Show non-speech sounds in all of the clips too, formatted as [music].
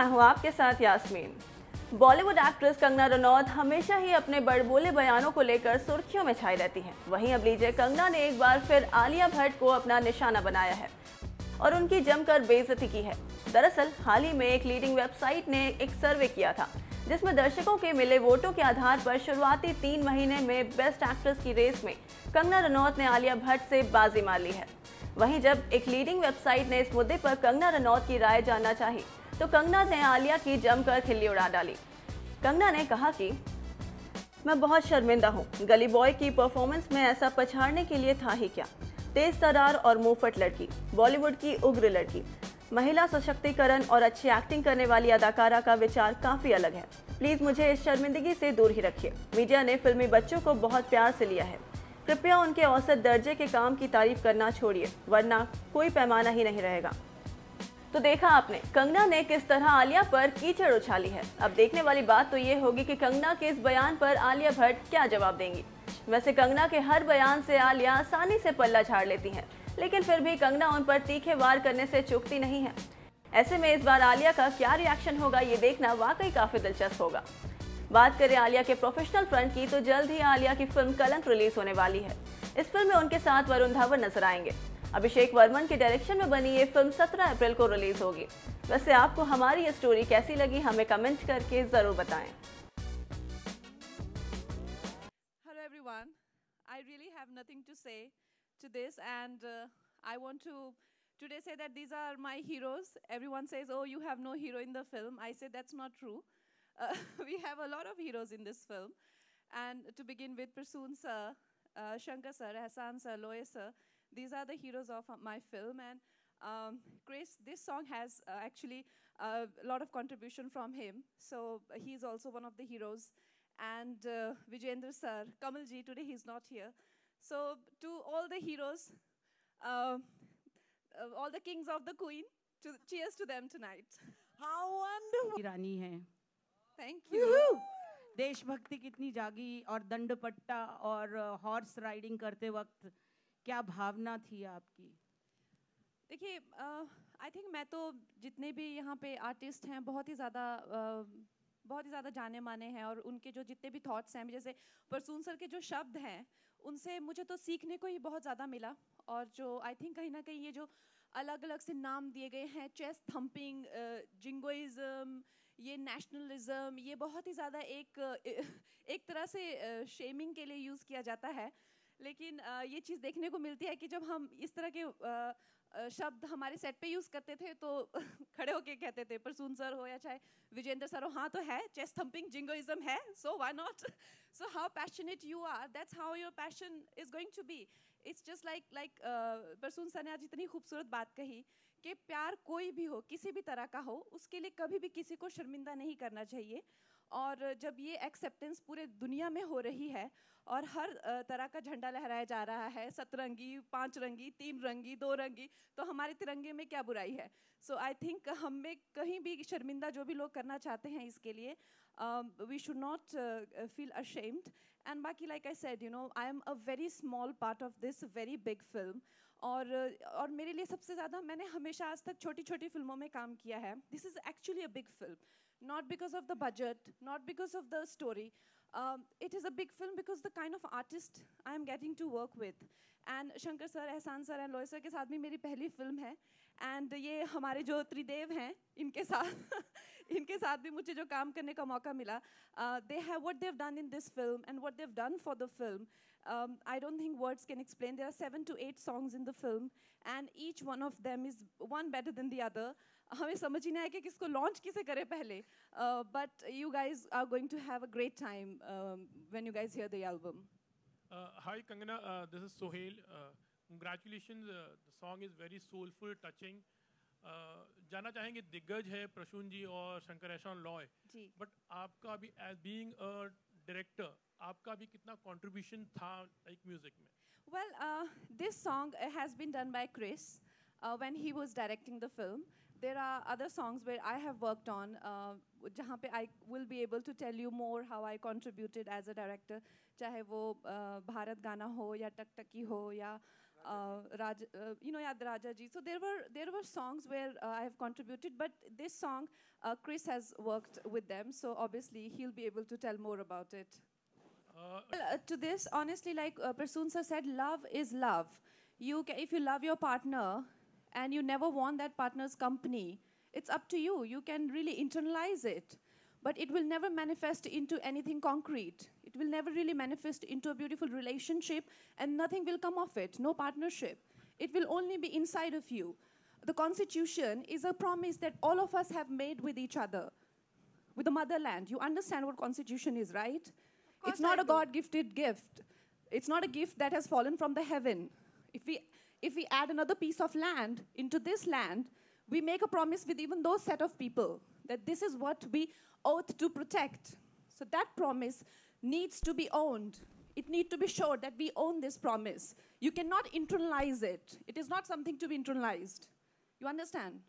मैं हूँ आपके साथ यास्मीन। बॉलीवुड एक्ट्रेस कंगना रनौत हमेशा ही अपने बड़बोले बयानों को लेकर सुर्खियों में छाई रहती हैं। वहीं अब लीजिए, कंगना ने एक बार फिर आलिया भट्ट को अपना निशाना बनाया है और उनकी जमकर बेइज्जती की है। दरअसल, हाल ही में एक लीडिंग वेबसाइट ने एक सर्वे किया था, जिसमें दर्शकों के मिले वोटों के आधार पर शुरुआती तीन महीने में बेस्ट एक्ट्रेस की रेस में कंगना रनौत ने आलिया भट्ट से बाजी मार ली है। वहीं जब एक लीडिंग वेबसाइट ने इस मुद्दे पर कंगना रनौत की राय जानना चाही तो कंगना ने आलिया की जमकर खिल्ली उड़ा डाली। कंगना ने कहा कि, मैं बहुत शर्मिंदा हूँ। गली बॉय की परफॉर्मेंस में ऐसा पछाड़ने के लिए था ही क्या? तेज तरार और मुंहफट लड़की, बॉलीवुड की उग्र लड़की। महिला सशक्तिकरण और अच्छी एक्टिंग करने वाली अदाकारा का विचार काफ़ी अलग है। प्लीज़ मुझे इस शर्मिंदगी से दूर ही रखिए। मीडिया ने फिल्मी बच्चों को बहुत प्यार से लिया है। कृपया उनके औसत दर्जे के काम की तारीफ़ करना छोड़िए, वरना कोई पैमाना ही नहीं रहेगा। तो देखा आपने, कंगना ने किस तरह आलिया पर कीचड़ उछाली है। अब देखने वाली बात तो ये होगी कि कंगना के इस बयान पर आलिया भट्ट क्या जवाब देंगी। वैसे कंगना के हर बयान से आलिया आसानी से पल्ला झाड़ लेती हैं, लेकिन फिर भी कंगना उन पर तीखे वार करने से चुकती नहीं है। ऐसे में इस बार आलिया का क्या रिएक्शन होगा, ये देखना वाकई काफ़ी दिलचस्प होगा। बात करें आलिया के प्रोफेशनल फ्रंट की तो जल्द ही आलिया की फ़िल्म कलंक रिलीज़ होने वाली है। इस फ़िल्म में उनके साथ वरुण धवन नज़र आएँगे। अभिषेक वर्मन के डायरेक्शन में बनी ये फ़िल्म 17 अप्रैल को रिलीज़ होगी। वैसे आपको हमारी ये स्टोरी कैसी लगी, हमें कमेंट करके ज़रूर बताएँ। Hello everyone I really have nothing to say to this and I want today say that these are my heroes everyone says oh you have no hero in the film I say that's not true we have a lot of heroes in this film and to begin with Prasoon sir Shankar sir Ehsaan sir Loy sir these are the heroes of uh, my film. And um, Chris, this song has uh, actually a lot of contribution from him. So uh, he's also one of the heroes and uh, Vijayendra sir, Kamalji, today he's not here. So to all the heroes, uh, uh, all the kings of the queen, to, cheers to them tonight. How wonderful! रानी है Thank you. Woohoo! देशभक्ति कितनी जागी और दंड पट्टा और horse riding करते वक्त क्या भावना थी आपकी? देखिए आई थिंक मैं तो जितने भी यहाँ पे आर्टिस्ट हैं बहुत ही ज़्यादा uh, बहुत ही ज़्यादा जाने माने हैं और उनके जो जितने भी थॉट्स हैं जैसे परसून सर के जो शब्द हैं उनसे मुझे तो सीखने को ही बहुत ज़्यादा मिला और जो आई थिंक कहीं ना कहीं ये जो अलग अलग से नाम दिए गए हैं चेस्ट थम्पिंग जिंगोइज्म ये नेशनलिज्म ये बहुत ही ज़्यादा एक एक तरह से शेमिंग के लिए यूज़ किया जाता है। लेकिन ये चीज़ देखने को मिलती है कि जब हम इस तरह के शब्द हमारे सेट पे यूज़ करते थे तो [laughs] खड़े होके कहते थे, परसून सर हो या चाहे विजेंद्र सर हो हाँ तो है, चेस्ट थम्पिंग जिंगोइज्म है so why not so how passionate you are that's how your passion is going to be it's just like like Prasoon sir ने आज इतनी खूबसूरत बात कही कि प्यार कोई भी हो, किसी भी तरह का हो, उसके लिए कभी भी किसी को शर्मिंदा नहीं करना चाहिए। और जब ये एक्सेप्टेंस पूरे दुनिया में हो रही है और हर तरह का झंडा लहराया जा रहा है, सतरंगी पाँच रंगी तीन रंगी दो रंगी तो हमारे तिरंगे में क्या बुराई है? सो आई थिंक हमें कहीं भी शर्मिंदा जो भी लोग करना चाहते हैं इसके लिए we should not feel ashamed and बाकी like I said you know I am a very small part of this very big film और और मेरे लिए सबसे ज़्यादा मैंने हमेशा आज तक छोटी छोटी फ़िल्मों में काम किया है। This is actually a big film not because of the budget, not because of the story. Um, it is a big film because the kind of artist I am getting to work with. And Shankar sir, Ehsan sir and Loy sir के साथ भी मेरी पहली film है and ये हमारे जो त्रिदेव हैं इनके साथ इनके साथ भी मुझे जो काम करने का मौका मिला they have what they have done in this film and what they have done for the film um, I don't think words can explain. There are seven to eight songs in the film, and each one of them is one better than the other. हमें समझ ही नहीं आया कि किसको launch किसे करें पहले but you guys are going to have a great time when you guys hear the album Uh, hi Kangana, uh, this is Sohail. Uh, congratulations, uh, the song is very soulful, touching. Uh, जाना चाहेंगे दिग्गज है प्रसून जी और शंकर एहसान Loy but आपका भी as being a director आपका भी कितना कंट्रीब्यूशन था लाइक म्यूज़िक में Well, uh, this song uh, has been done by Chris uh, when he was directing the film. There are other songs where I have worked on, uh, जहाँ पे I will be able to tell you more how I contributed as a director. चाहे वो uh, Bharat गाना हो या टकटकी हो या uh, Raj, uh, you know, yeah, the Raja ji. So there were there were songs where uh, I have contributed, but this song, uh, Chris has worked with them, so obviously he'll be able to tell more about it. Uh, Well, uh, to this, honestly, like uh, Prasoon sir said, love is love. You ca- if you love your partner and you never want that partner's company, it's up to you. You can really internalize it, but it will never manifest into anything concrete. It will never really manifest into a beautiful relationship, and nothing will come of it. No partnership. It will only be inside of you. The Constitution is a promise that all of us have made with each other with the motherland. You understand what constitution is, right? It's not I a. God-gifted gift. It's not a gift that has fallen from the heaven. If we if we add another piece of land into this land, we make a promise with even those set of people that this is what we oath to protect. So that promise needs to be owned. It needs to be sure that we own this promise. You cannot internalize it. It is not something to be internalized. You understand?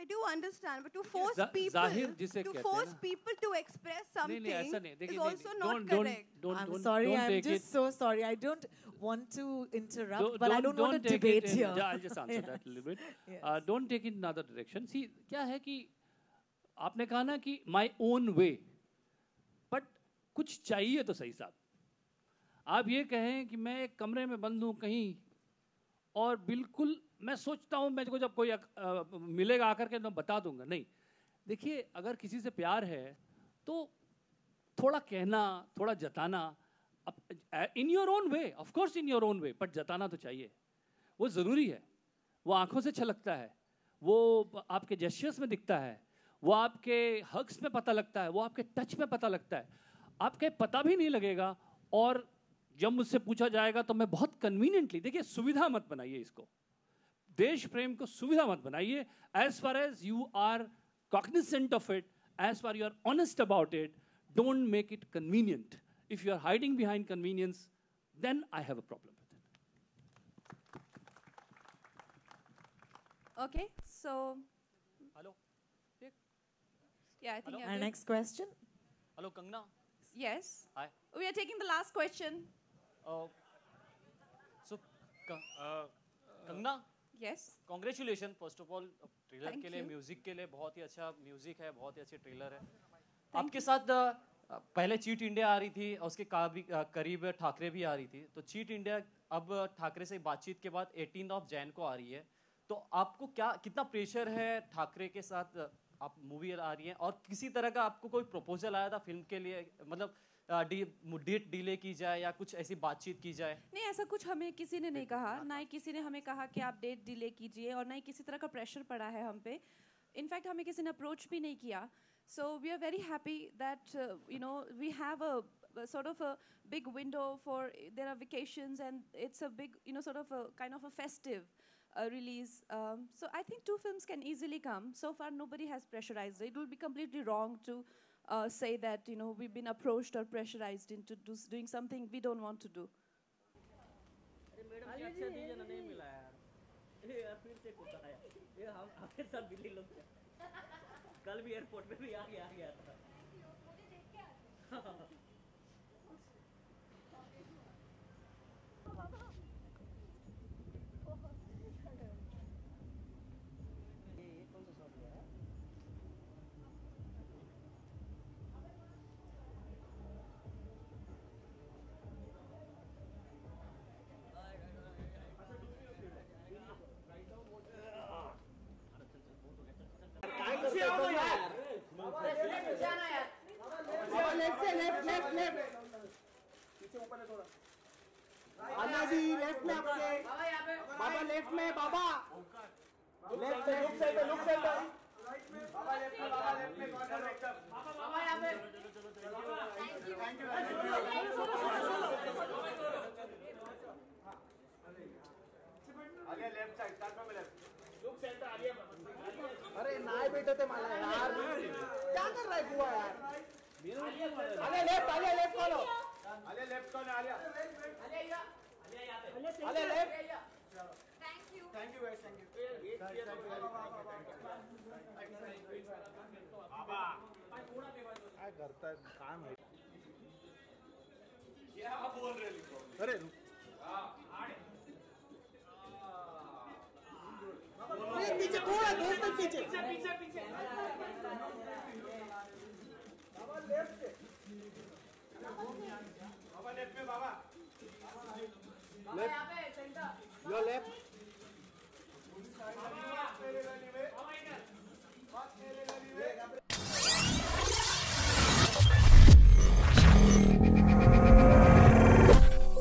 I do understand, but to force जा- people जिसे to force people to express नहीं something नहीं ऐसा नहीं is देखिए also नहीं, not don't, don't, correct. don't, I'm don't, sorry, don't I'm just it, so sorry. I don't want to interrupt, don't- but I don't, want to debate it in- here. Yeah, I'll just answer yes. that a little bit. Yes. Uh, don't take it in another direction. See, क्या है कि आपने कहा ना कि my own way, but कुछ चाहिए तो सही साहब आप ये कहें कि मैं एक कमरे में बंद हूँ कहीं और बिल्कुल मैं सोचता हूँ मेरे को जब कोई अक- अ, मिलेगा आकर के मैं बता दूँगा। नहीं देखिए अगर किसी से प्यार है तो थोड़ा कहना थोड़ा जताना in your own way of course in your own way but जताना तो चाहिए। वो ज़रूरी है। वो आँखों से छलकता है। वो आपके जेस्चर्स में दिखता है। वो आपके हक्स में पता लगता है। वो आपके टच में पता लगता है। आपके पता भी नहीं लगेगा और जब मुझसे पूछा जाएगा तो मैं बहुत कन्वीनियंटली देखिए सुविधा मत बनाइए इसको। देश प्रेम को सुविधा मत बनाइए। As far as you are cognizant of it as far you are honest about it don't make it convenient if you are hiding behind convenience then I have a problem with it Okay, so hello yeah, I think Hello? yeah, Our we're- next question. Hello Kangana yes, hi we are taking the last question. So Kangana? Yes congratulation first of all trailer Thank के लिए music के लिए बहुत ही अच्छा music है बहुत ही अच्छे trailer है। आपके साथ पहले चीट इंडिया आ रही थी और उसके काबी- करीब ठाकरे भी आ रही थी। तो चीट इंडिया अब ठाकरे से बातचीत के बाद एटीन ऑफ़ जैन को आ रही है। तो आपको क्या कितना प्रेशर है ठाकरे के साथ आप मूवी आ रही है? और किसी तरह का आपको कोई प्रपोजल आया था फ़िल्म के लिए? मतलब डेट डिले की जाए या कुछ ऐसी बातचीत की जाए? नहीं ऐसा कुछ हमें किसी ने नहीं कहा। ना ही किसी ने हमें कहा कि आप डेट डिले कीजिए और ना ही किसी तरह का प्रेशर पड़ा है हम पे। इनफैक्ट हमें किसी ने अप्रोच भी नहीं किया। So we are very happy that you know we have a sort of a big window for there are vacations and it's a big you know sort of a kind of a festive. uh, release um, so i think two films can easily come so far nobody has pressurized it will be completely wrong to uh, say that you know we've been approached or pressurized into do, doing something we don't want to do कल भी airport पे भी आ गया आ गया था [laughs] बाबा जी left में आपके बाबा लेफ़्ट में बाबा लेफ़्ट में लुक साइड पे लुक साइड बाबा लेफ़्ट में बाबा लेफ़्ट में कॉर्नर एकदम बाबा यहाँ पे थैंक यू थैंक यू आगे लेफ़्ट साइड स्टार्ट में लेफ़्ट लुक साइड आलिया अरे नाही भेटत आहे मला यार। क्या कर रहा है बुआ यार आले लेफ़्ट आले लेफ़्ट आले लेफ़्ट कौन आलिया आले left thank you thank you guys thank you बाबा। काय करताय काय बोल रहे अरे पीछे पीछे पीछे। बाबा लेफ़्ट बाबा लेफ़्ट में बाबा। Left your left